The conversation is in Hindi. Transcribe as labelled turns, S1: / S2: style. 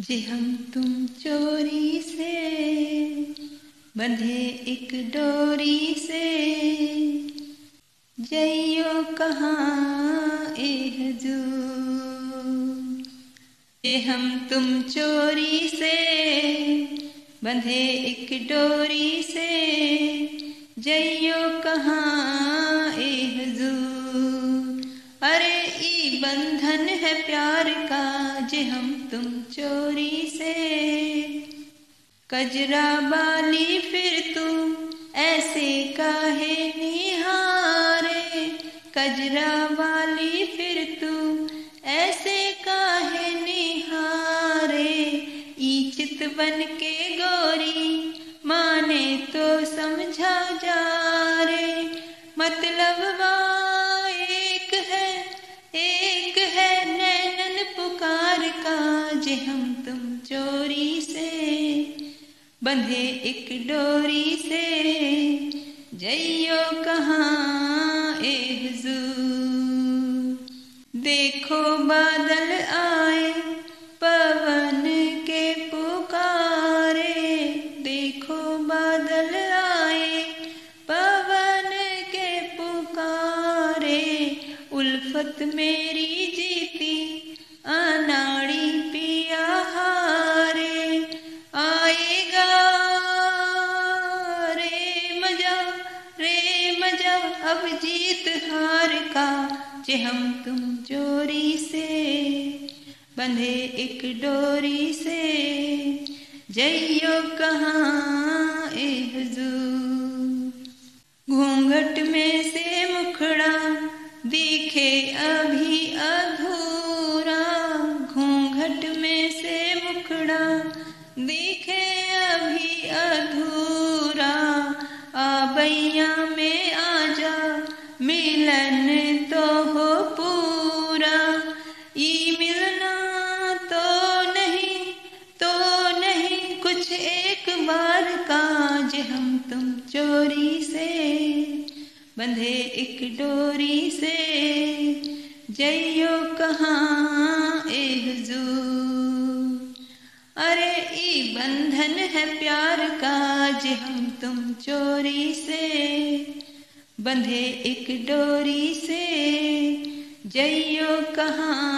S1: जे हम तुम चोरी से बंधे एक डोरी से। जइयो कहाँ ए हजूर? जे हम तुम चोरी से बंधे एक डोरी से। जइयो कहाँ ए हजूर? अरे ई बंधन है प्यार का जे हम तुम चोरी से। कजरा बाली फिर तू ऐसे काहे निहारे। कजरा वाली फिर तू ऐसे काहे निहारे। ई चित बन के गोरी माने तो समझा जा जे हम तुम चोरी से बंधे एक डोरी से। जइयो कहाँ ए हुजूर। देखो बादल आए पवन के पुकारे। देखो बादल आए पवन के पुकारे। उल्फत मेरी अब जीत हार का जे हम तुम चोरी से, बंधे एक डोरी से, जइयो कहाँ चोरी से, बंधे एक डोरी से। जइयो कहाँ ए हुजूर? अरे ई बंधन है प्यार का जे हम तुम चोरी से। बंधे एक डोरी से, जइयो कहाँ